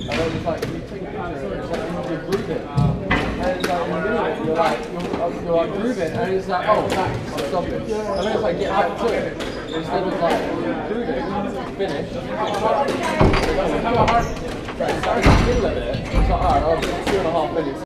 And it was like, you take a picture, it's like, you groove it. And it's like, in the you're like, you're like grooving, and it's like, oh, thanks, I'll stop it. And then it's like, get back to it. Instead of like, grooving, finish. Have a hard, start in the middle of it, it's like, alright, oh, two and a half minutes.